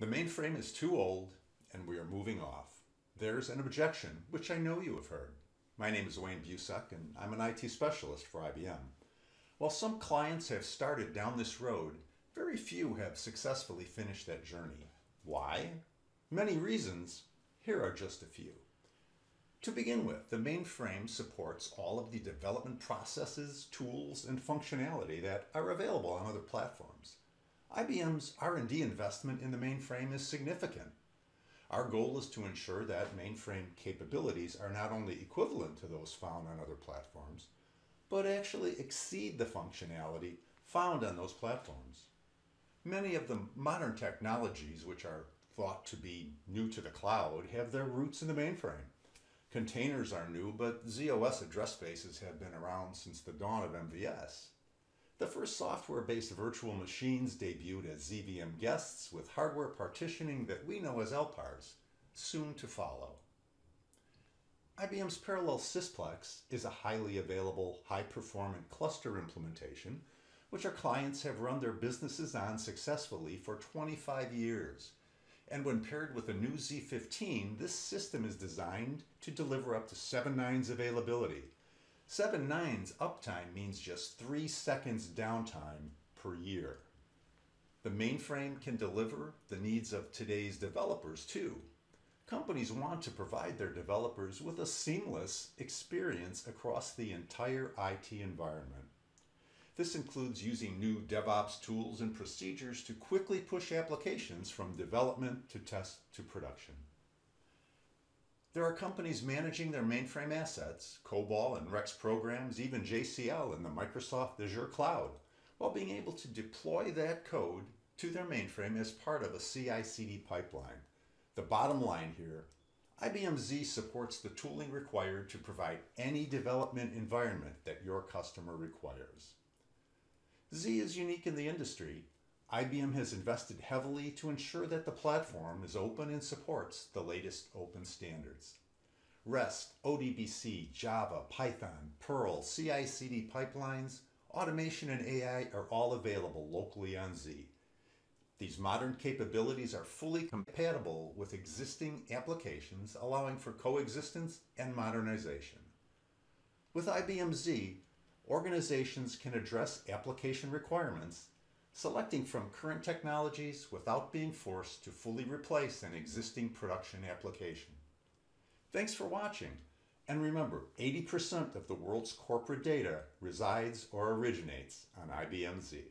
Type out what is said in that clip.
The mainframe is too old and we are moving off. There's an objection, which I know you have heard. My name is Wayne Busak and I'm an IT specialist for IBM. While some clients have started down this road, very few have successfully finished that journey. Why? Many reasons. Here are just a few. To begin with, the mainframe supports all of the development processes, tools, and functionality that are available on other platforms. IBM's R&D investment in the mainframe is significant. Our goal is to ensure that mainframe capabilities are not only equivalent to those found on other platforms, but actually exceed the functionality found on those platforms. Many of the modern technologies which are thought to be new to the cloud have their roots in the mainframe. Containers are new, but z/OS address spaces have been around since the dawn of MVS. The first software-based virtual machines debuted as z/VM guests with hardware partitioning that we know as LPARs, soon to follow. IBM's Parallel Sysplex is a highly available, high-performant cluster implementation which our clients have run their businesses on successfully for 25 years. And when paired with a new Z15, this system is designed to deliver up to 7 nines availability, Seven nines uptime means just three seconds downtime per year. The mainframe can deliver the needs of today's developers too. Companies want to provide their developers with a seamless experience across the entire IT environment. This includes using new DevOps tools and procedures to quickly push applications from development to test to production. There are companies managing their mainframe assets, COBOL and REXX programs, even JCL in the Microsoft Azure cloud, while being able to deploy that code to their mainframe as part of a CI-CD pipeline. The bottom line here, IBM Z supports the tooling required to provide any development environment that your customer requires. Z is unique in the industry IBM has invested heavily to ensure that the platform is open and supports the latest open standards. REST, ODBC, Java, Python, Perl, CI/CD pipelines, automation and AI are all available locally on Z. These modern capabilities are fully compatible with existing applications, allowing for coexistence and modernization. With IBM Z, organizations can address application requirements selecting from current technologies without being forced to fully replace an existing production application. Thanks for watching, and remember, 80% of the world's corporate data resides or originates on IBM Z.